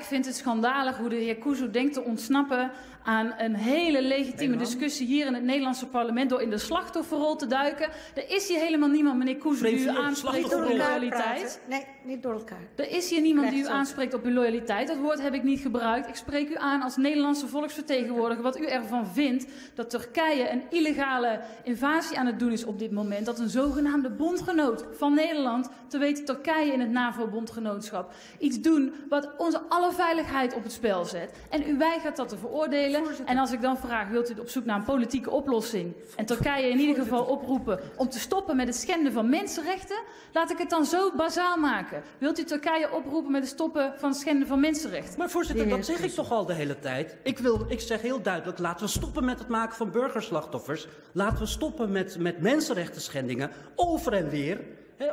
ik vind het schandalig hoe de heer Kuzu denkt te ontsnappen aan een hele legitieme discussie hier in het Nederlandse parlement door in de slachtofferrol te duiken. Er is hier helemaal niemand, meneer Kuzu, die u aanspreekt op uw loyaliteit. Nee, niet door elkaar. Er is hier niemand die u aanspreekt op uw loyaliteit. Dat woord heb ik niet gebruikt. Ik spreek u aan als Nederlandse volksvertegenwoordiger wat u ervan vindt dat Turkije een illegale invasie aan het doen is op dit moment. Dat een zogenaamde bondgenoot van Nederland, te weten Turkije in het NAVO-bondgenootschap, iets doen wat onze alle veiligheid op het spel zet. En u weigert dat te veroordelen. En als ik dan vraag, wilt u op zoek naar een politieke oplossing en Turkije in ieder geval oproepen om te stoppen met het schenden van mensenrechten, laat ik het dan zo bazaal maken. Wilt u Turkije oproepen met het stoppen van het schenden van mensenrechten? Maar voorzitter, dat zeg ik toch al de hele tijd. Ik, wil, ik zeg heel duidelijk, laten we stoppen met het maken van burgerslachtoffers. Laten we stoppen met, met mensenrechten schendingen, over en weer.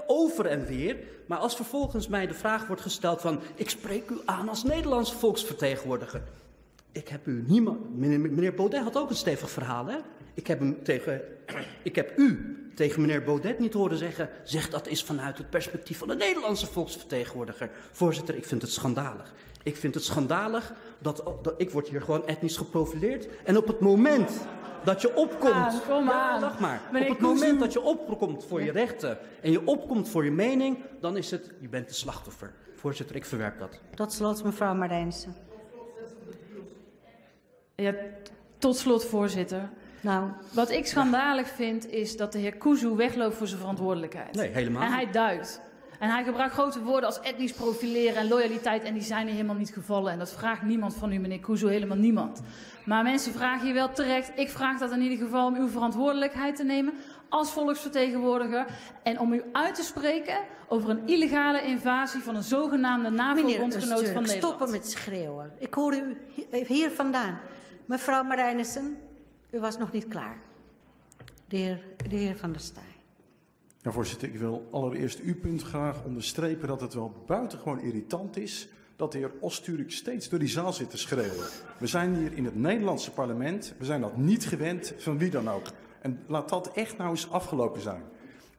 Over en weer. Maar als vervolgens mij de vraag wordt gesteld van... ik spreek u aan als Nederlandse volksvertegenwoordiger. Ik heb u niemand... Meneer, meneer Baudet had ook een stevig verhaal, hè? Ik heb, hem tegen, ik heb u tegen meneer Baudet niet horen zeggen... zeg dat is vanuit het perspectief van de Nederlandse volksvertegenwoordiger. Voorzitter, ik vind het schandalig. Ik vind het schandalig dat, dat ik word hier gewoon etnisch geprofileerd. En op het moment dat je opkomt... aan, kom Ja, aan. wacht maar. Meneer op het moment dat je opkomt voor je rechten en je opkomt voor je mening... dan is het, je bent de slachtoffer. Voorzitter, ik verwerp dat. Tot slot, mevrouw Marijnissen. Ja, tot slot, voorzitter. Nou, Wat ik schandalig vind, is dat de heer Kuzu wegloopt voor zijn verantwoordelijkheid. Nee, helemaal En hij duikt. En hij gebruikt grote woorden als etnisch profileren en loyaliteit. En die zijn er helemaal niet gevallen. En dat vraagt niemand van u, meneer Kuzu, helemaal niemand. Maar mensen vragen hier wel terecht. Ik vraag dat in ieder geval om uw verantwoordelijkheid te nemen als volksvertegenwoordiger. En om u uit te spreken over een illegale invasie van een zogenaamde NAVO-bondgenoot van Nederland. stoppen met schreeuwen. Ik hoor u hi- hier vandaan. Mevrouw Marijnissen, u was nog niet klaar. De heer, Van der Staaij. Ja, voorzitter, ik wil allereerst uw punt graag onderstrepen dat het wel buitengewoon irritant is dat de heer Osturk steeds door die zaal zit te schreeuwen. We zijn hier in het Nederlandse parlement, we zijn dat niet gewend van wie dan ook. En laat dat echt nou eens afgelopen zijn.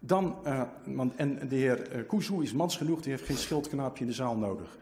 Dan, want, en de heer eh, Kuzu is mans genoeg, die heeft geen schildknaapje in de zaal nodig.